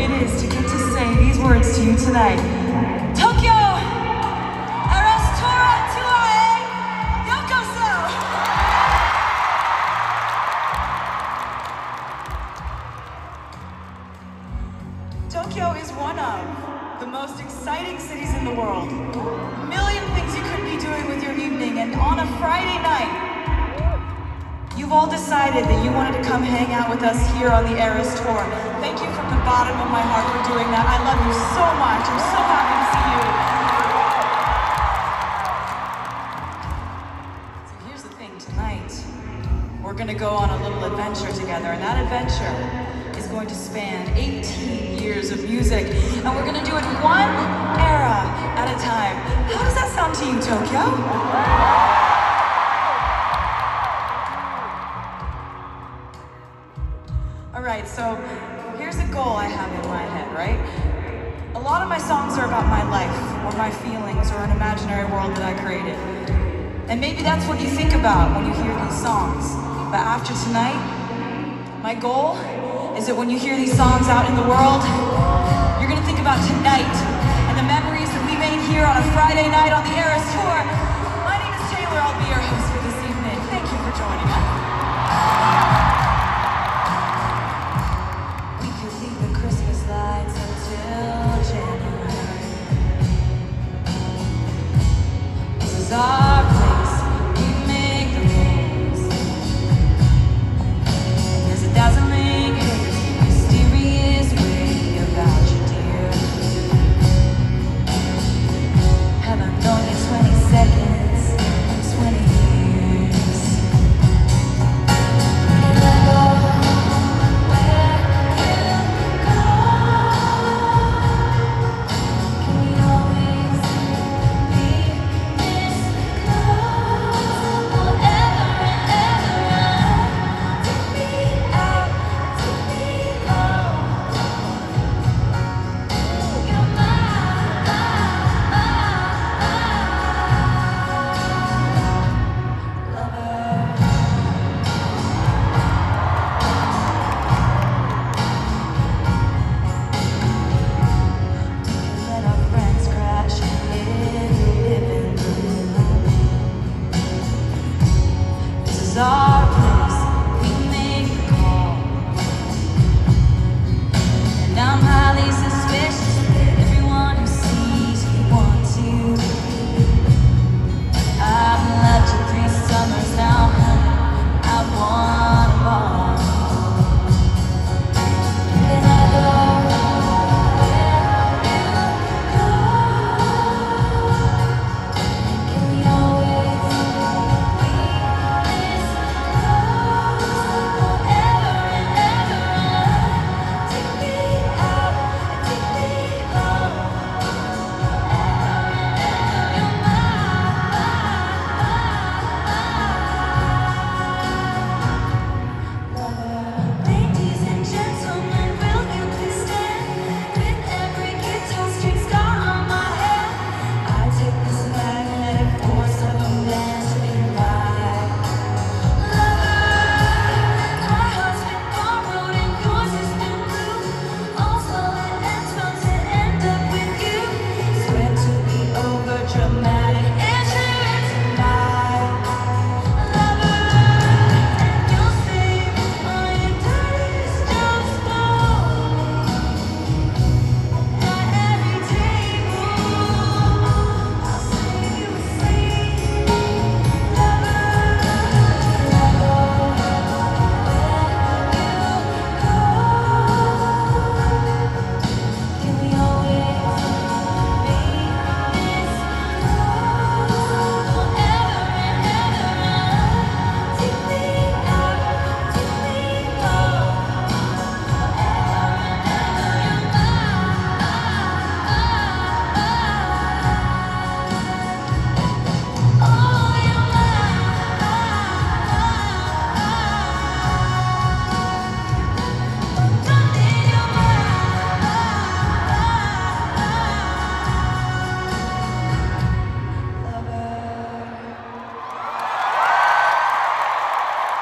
it is to get to say these words to you tonight. Tokyo! Tokyo is one of the most exciting cities in the world. A million things you could be doing with your evening, and on a Friday night, you've all decided that you wanted to come hang out with us here on the Eras Tour. Thank you from the bottom of my heart for doing that. I love you so much. I'm so happy to see you. So here's the thing tonight. We're gonna go on a little adventure together, and that adventure is going to span 18 years of music, and we're gonna do it one era at a time. How does that sound to you, Tokyo? All right, so here's a goal I have in my head, right? A lot of my songs are about my life, or my feelings, or an imaginary world that I created. And maybe that's what you think about when you hear these songs. But after tonight, my goal is that when you hear these songs out in the world, you're gonna think about tonight and the memories that we made here on a Friday night on the Eras Tour. My name is Taylor, I'll be your host for this evening. Thank you for joining us. Gracias.